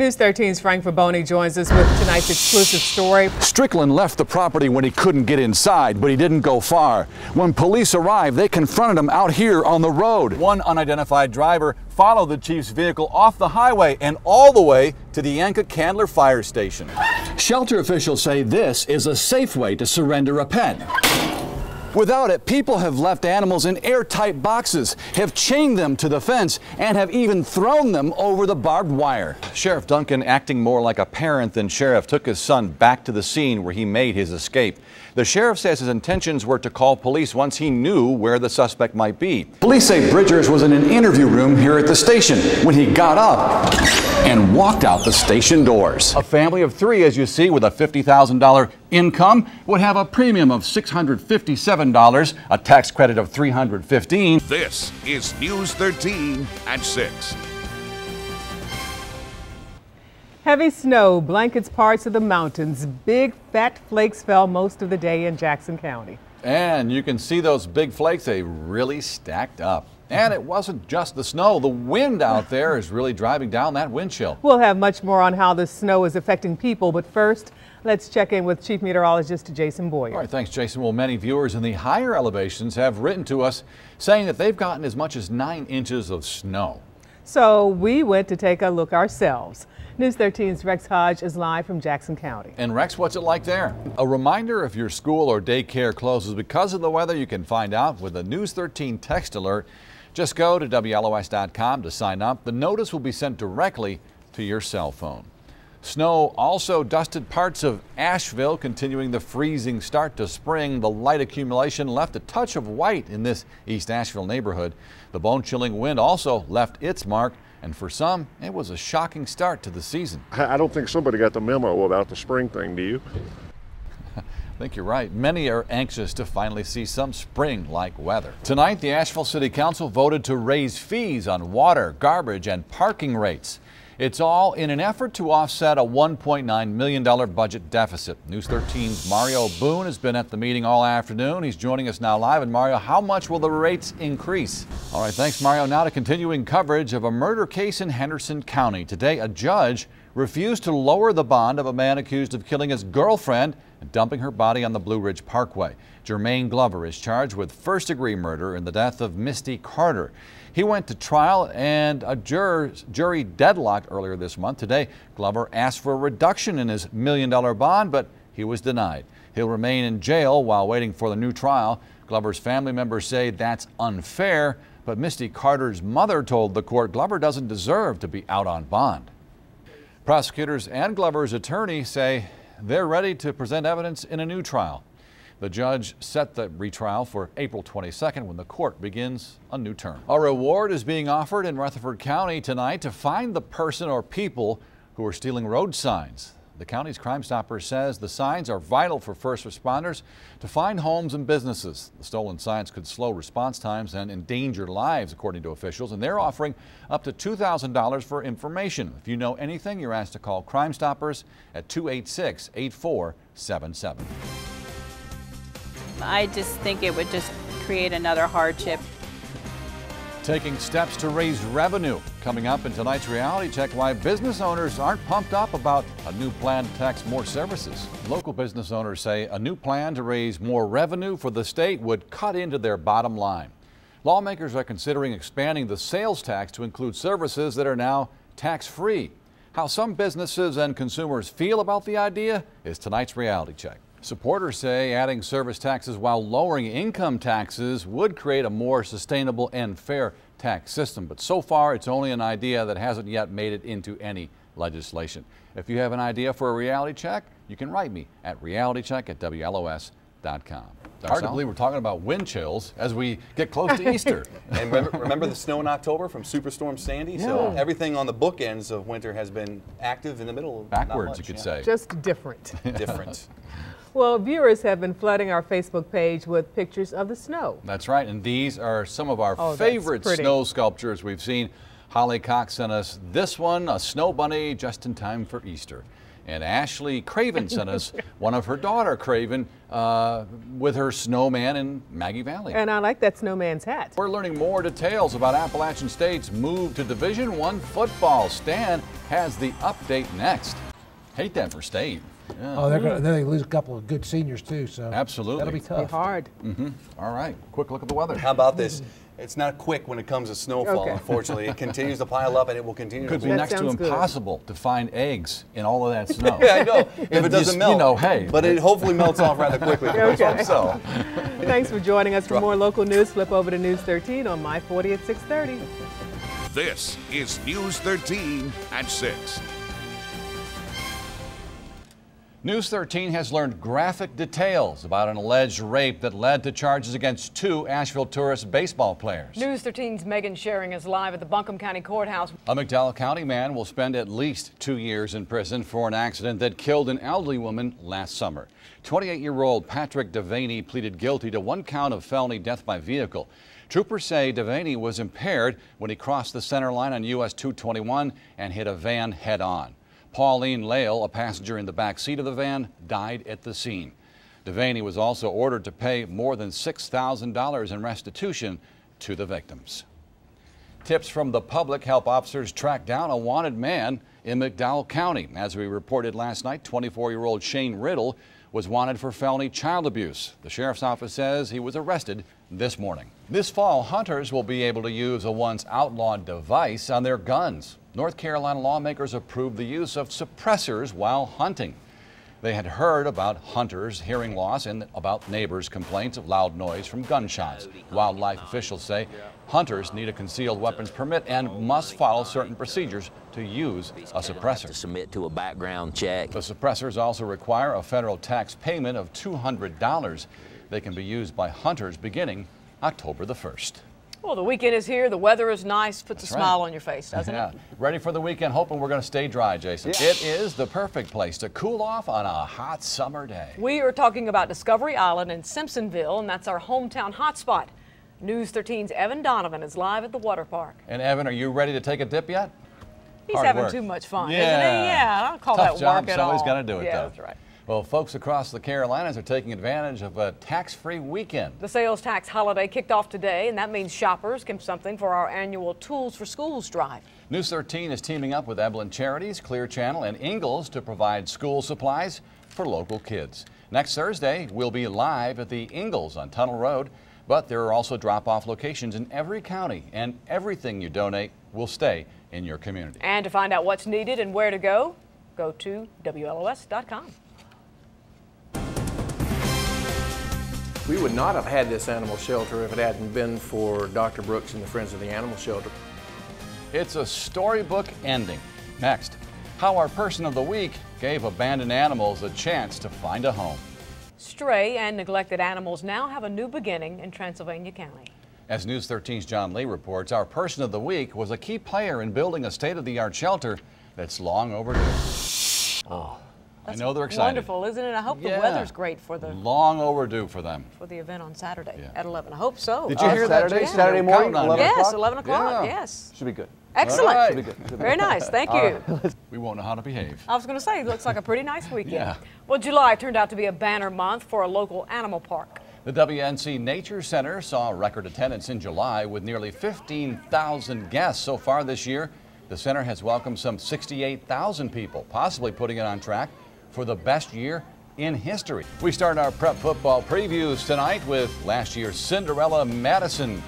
News 13's Frank Fraboni joins us with tonight's exclusive story. Strickland left the property when he couldn't get inside, but he didn't go far. When police arrived, they confronted him out here on the road. One unidentified driver followed the chief's vehicle off the highway and all the way to the Enka Candler fire station. Shelter officials say this is a safe way to surrender a pet. Without it, people have left animals in airtight boxes, have chained them to the fence, and have even thrown them over the barbed wire. Sheriff Duncan, acting more like a parent than sheriff, took his son back to the scene where he made his escape. The sheriff says his intentions were to call police once he knew where the suspect might be. Police say Bridgers was in an interview room here at the station when he got up and walked out the station doors. A family of three, as you see, with a $50,000 income would have a premium of $657, a tax credit of 315. This is News 13 at 6. Heavy snow blankets parts of the mountains. Big fat flakes fell most of the day in Jackson County. And you can see those big flakes, they really stacked up. And it wasn't just the snow. The wind out there is really driving down that wind chill. We'll have much more on how the snow is affecting people, but first, let's check in with Chief Meteorologist Jason Boyer. All right, thanks, Jason. Well, many viewers in the higher elevations have written to us saying that they've gotten as much as nine inches of snow. So we went to take a look ourselves. News 13's Rex Hodge is live from Jackson County. And Rex, what's it like there? A reminder if your school or daycare closes because of the weather, you can find out with a News 13 text alert. Just go to WLOS.com to sign up. The notice will be sent directly to your cell phone. Snow also dusted parts of Asheville, continuing the freezing start to spring. The light accumulation left a touch of white in this East Asheville neighborhood. The bone chilling wind also left its mark, and for some, it was a shocking start to the season. I don't think somebody got the memo about the spring thing, do you? I think you're right. Many are anxious to finally see some spring-like weather. Tonight, the Asheville City Council voted to raise fees on water, garbage, and parking rates. It's all in an effort to offset a $1.9 million budget deficit. News 13's Mario Boone has been at the meeting all afternoon. He's joining us now live. And Mario, how much will the rates increase? All right, thanks, Mario. Now to continuing coverage of a murder case in Henderson County. Today, a judge refused to lower the bond of a man accused of killing his girlfriend and dumping her body on the Blue Ridge Parkway. Jermaine Glover is charged with first degree murder in the death of Misty Carter. He went to trial and a juror, jury deadlocked earlier this month. Today, Glover asked for a reduction in his million dollar bond, but he was denied. He'll remain in jail while waiting for the new trial. Glover's family members say that's unfair, but Misty Carter's mother told the court Glover doesn't deserve to be out on bond. Prosecutors and Glover's attorney say they're ready to present evidence in a new trial. The judge set the retrial for April 22nd when the court begins a new term. A reward is being offered in Rutherford County tonight to find the person or people who are stealing road signs. The county's Crime Stopper says the signs are vital for first responders to find homes and businesses. The stolen signs could slow response times and endanger lives, according to officials, and they're offering up to $2,000 for information. If you know anything, you're asked to call Crime Stoppers at 286 8477. I just think it would just create another hardship. Taking steps to raise revenue. Coming up in tonight's reality check, why business owners aren't pumped up about a new plan to tax more services. Local business owners say a new plan to raise more revenue for the state would cut into their bottom line. Lawmakers are considering expanding the sales tax to include services that are now tax free. How some businesses and consumers feel about the idea is tonight's reality check. Supporters say adding service taxes while lowering income taxes would create a more sustainable and fair tax system. But so far, it's only an idea that hasn't yet made it into any legislation. If you have an idea for a reality check, you can write me at realitycheck at WLOS.com. Hard to believe we're talking about wind chills as we get close to Easter. and remember, remember, the snow in October from Superstorm Sandy? Yeah. So everything on the bookends of winter has been active in the middle. Backwards, much, you could yeah. say. Just different. Different. well, viewers have been flooding our Facebook page with pictures of the snow. That's right, and these are some of our Oh, favorite snow sculptures we've seen. Holly Cox sent us this one, a snow bunny just in time for Easter. And Ashley Craven sent us one of her daughter, Craven, uh, with her snowman in Maggie Valley. And I like that snowman's hat. We're learning more details about Appalachian State's move to Division One football. Stan has the update next. Hate that for State. Yeah. Oh, they're gonna, then they lose a couple of good seniors too. So Absolutely. that'll be Be tough. hard. Mm-hmm. All right, quick look at the weather. How about this? Mm. It's not quick when it comes to snowfall, Okay. unfortunately. It continues to pile up and it will continue Could to be That next to sounds good. impossible to find eggs in all of that snow. Yeah, I know. If it doesn't melt, you melt. know, hey. But it hopefully melts off rather quickly. Let's Okay. hope so. Thanks for joining us. For more local news, flip over to News 13 on My 40 at 630. This is News 13 at 6. News 13 has learned graphic details about an alleged rape that led to charges against two Asheville tourist baseball players. News 13's Megan Sharing is live at the Buncombe County Courthouse. A McDowell County man will spend at least two years in prison for an accident that killed an elderly woman last summer. 28 year old Patrick Devaney pleaded guilty to one count of felony death by vehicle. Troopers say Devaney was impaired when he crossed the center line on US 221 and hit a van head on. Pauline Lale, a passenger in the back seat of the van, died at the scene. Devaney was also ordered to pay more than $6,000 in restitution to the victims. Tips from the public help officers track down a wanted man in McDowell County. As we reported last night, 24 year old Shane Riddle was wanted for felony child abuse. The sheriff's office says he was arrested this morning. This fall, hunters will be able to use a once outlawed device on their guns. North Carolina lawmakers approved the use of suppressors while hunting. They had heard about hunters' hearing loss and about neighbors' complaints of loud noise from gunshots. Wildlife officials say hunters need a concealed weapons permit and must follow certain procedures to use a suppressor. to submit to a background check. The suppressors also require a federal tax payment of $200. They can be used by hunters beginning October the 1st. Well, the weekend is here. The weather is nice. Puts That's a right. smile on your face, doesn't it? Yeah. it? Ready for the weekend, hoping we're going to stay dry, Jason. It is the perfect place to cool off on a hot summer day. We are talking about Discovery Island in Simpsonville, and that's our hometown hotspot. News 13's Evan Donovan is live at the water park. And Evan, are you ready to take a dip yet? He's Hard having work. too much fun, Yeah. isn't he? Yeah, I don't call Tough that job. work at all. Somebody's got to do it, yeah, though. that's right. Well, folks across the Carolinas are taking advantage of a tax-free weekend. The sales tax holiday kicked off today, and that means shoppers can something for our annual Tools for Schools drive. News 13 is teaming up with Eblen Charities, Clear Channel, and Ingles to provide school supplies for local kids. Next Thursday, we'll be live at the Ingles on Tunnel Road, but there are also drop-off locations in every county, and everything you donate will stay in your community. And to find out what's needed and where to go, go to WLOS.com. We would not have had this animal shelter if it hadn't been for Dr. Brooks and the Friends of the Animal Shelter. It's a storybook ending. Next, how our person of the week gave abandoned animals a chance to find a home. Stray and neglected animals now have a new beginning in Transylvania County. As News 13's John Lee reports, our person of the week was a key player in building a state-of-the-art shelter that's long overdue. Oh, I know they're excited. Wonderful, isn't it? I hope Yeah. the weather's great for the Long overdue for them. for the event on Saturday Yeah. at 11. I hope so. Did you hear that, Saturday, Jason? Saturday morning, counting 11 you. Yes, 11 o'clock. Yeah. Yes. Should be good. Excellent. All right. Should be good. Should be Very good. nice. Thank you. We won't know how to behave. I was going to say, it looks like a pretty nice weekend. Yeah. Well, July turned out to be a banner month for a local animal park. The WNC Nature Center saw record attendance in July with nearly 15,000 guests so far this year. The center has welcomed some 68,000 people, possibly putting it on track for the best year in history. We start our prep football previews tonight with last year's Cinderella Madison.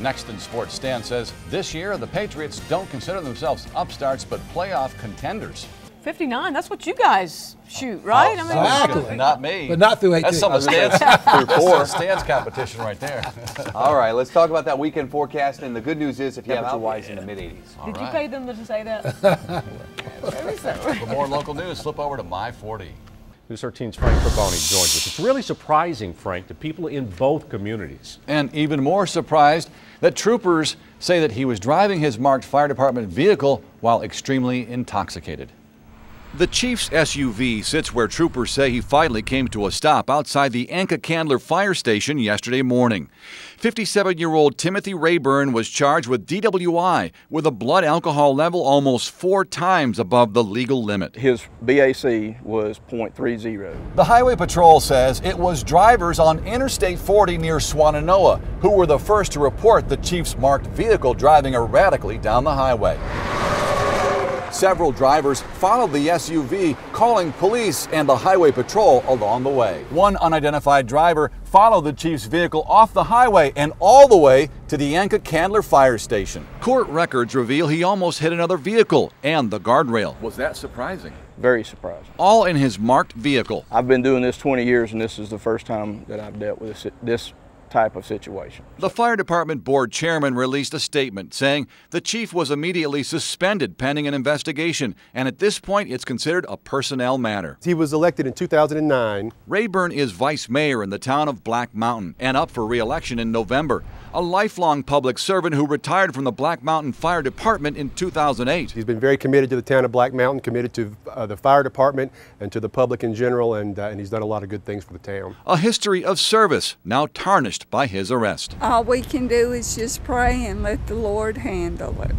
Next in sports, Stan says this year the Patriots don't consider themselves upstarts but playoff contenders. 59, that's what you guys shoot, right? I mean, Exactly. Not me. But not through 18. That's some of Stan's, that's some of Stan's competition right there. All right, let's talk about that weekend forecast. And the good news is, if you temperature wise in the mid 80s. All Did you pay them to say that? For more local news, flip over to My 40. News 13's Frank Fraboni joins us. It's really surprising, Frank, to people in both communities. And even more surprised that troopers say that he was driving his marked fire department vehicle while extremely intoxicated. The chief's SUV sits where troopers say he finally came to a stop outside the Enka Candler fire station yesterday morning. 57 year old Timothy Rayburn was charged with DWI with a blood alcohol level almost four times above the legal limit. His BAC was .30. The Highway Patrol says it was drivers on Interstate 40 near Swannanoa who were the first to report the chief's marked vehicle driving erratically down the highway. Several drivers followed the SUV, calling police and the highway patrol along the way. One unidentified driver followed the chief's vehicle off the highway and all the way to the Enka Candler fire station. Court records reveal he almost hit another vehicle and the guardrail. Was that surprising? Very surprising. All in his marked vehicle. I've been doing this 20 years and this is the first time that I've dealt with this, this type of situation. The fire department board chairman released a statement saying the chief was immediately suspended pending an investigation, and at this point it's considered a personnel matter. He was elected in 2009. Rayburn is vice mayor in the town of Black Mountain and up for re-election in November. A lifelong public servant who retired from the Black Mountain Fire Department in 2008. He's been very committed to the town of Black Mountain, committed to uh, the fire department and to the public in general, and, uh, and he's done a lot of good things for the town. A history of service now tarnished by his arrest. All we can do is just pray and let the Lord handle it.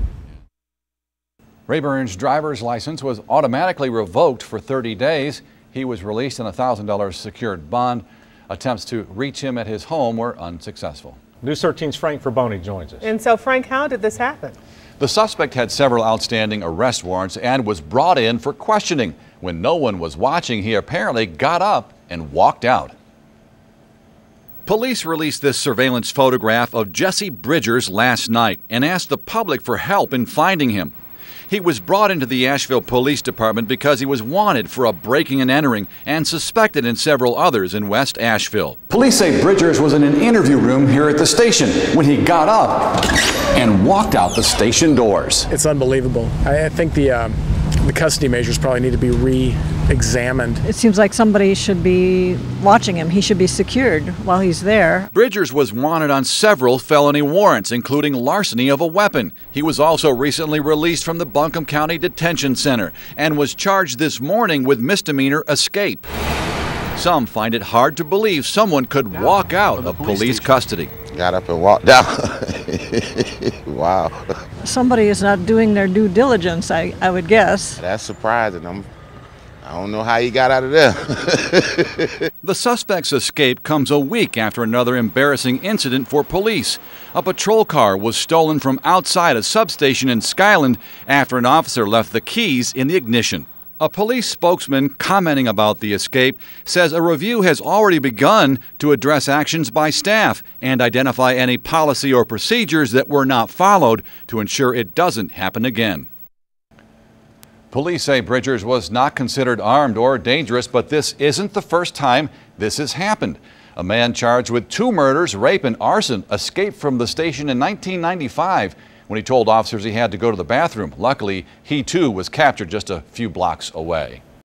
Rayburn's driver's license was automatically revoked for 30 days. He was released on a $1,000 secured bond. Attempts to reach him at his home were unsuccessful. News 13's Frank Fraboni joins us. And so, Frank, how did this happen? The suspect had several outstanding arrest warrants and was brought in for questioning. When no one was watching, he apparently got up and walked out. Police released this surveillance photograph of Jesse Bridgers last night and asked the public for help in finding him. He was brought into the Asheville Police Department because he was wanted for a breaking and entering and suspected in several others in West Asheville. Police say Bridgers was in an interview room here at the station when he got up and walked out the station doors. It's unbelievable. I, I think the uh, the custody measures probably need to be re-examined. It seems like somebody should be watching him. He should be secured while he's there. Bridgers was wanted on several felony warrants, including larceny of a weapon. He was also recently released from the Buncombe County Detention Center and was charged this morning with misdemeanor escape. Some find it hard to believe someone could walk out of police custody. Got up and walked out. wow. Somebody is not doing their due diligence, I, I would guess. That's surprising. I'm, I don't know how he got out of there. the suspect's escape comes a week after another embarrassing incident for police. A patrol car was stolen from outside a substation in Skyland after an officer left the keys in the ignition. A police spokesman commenting about the escape says a review has already begun to address actions by staff and identify any policy or procedures that were not followed to ensure it doesn't happen again. Police say Bridgers was not considered armed or dangerous, but this isn't the first time this has happened. A man charged with two murders, rape, and arson escaped from the station in 1995 when he told officers he had to go to the bathroom. Luckily, he too was captured just a few blocks away.